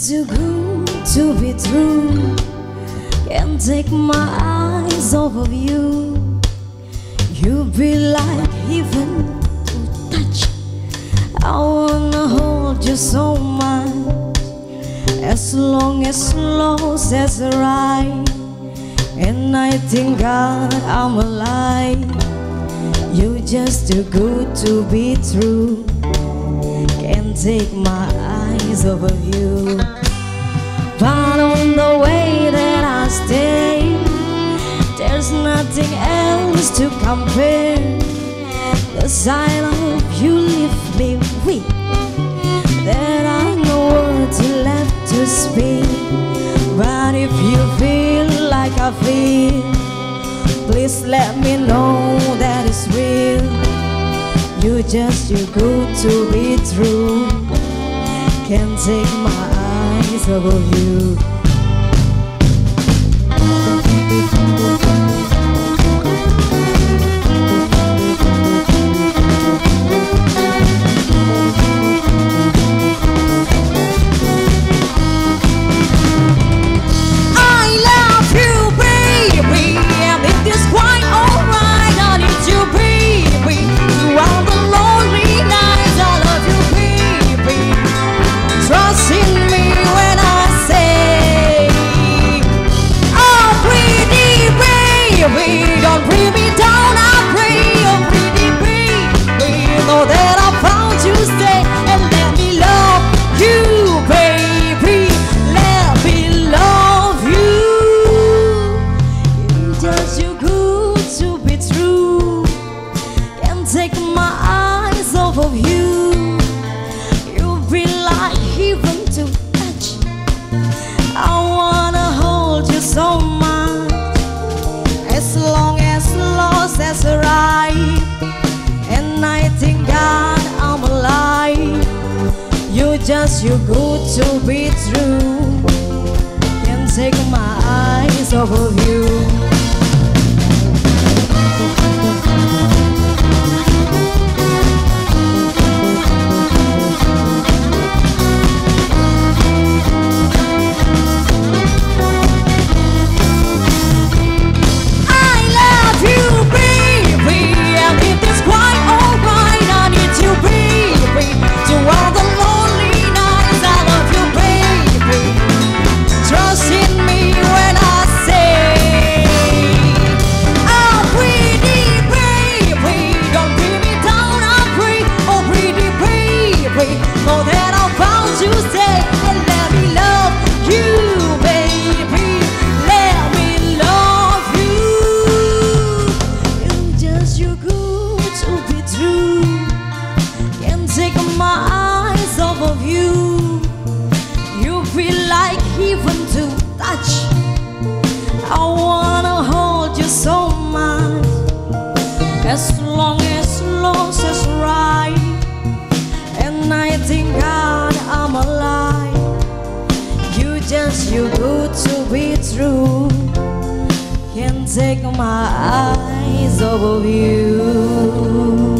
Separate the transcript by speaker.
Speaker 1: too good to be true. Can't take my eyes off of you. You be like heaven to touch. I wanna hold you so much. As long as love says right. And I think God I'm alive. You just too good to be true. Can't take my eyes of you. But on the way that I stay, there's nothing else to compare. The of you leave me weak. There are no words left to speak. But if you feel like I feel, please let me know that it's real. You're just too good to be true. Can't take my eyes off of you. You good to be true. Can't take my eyes off of you. You good to be true. Can't take my eyes off of you.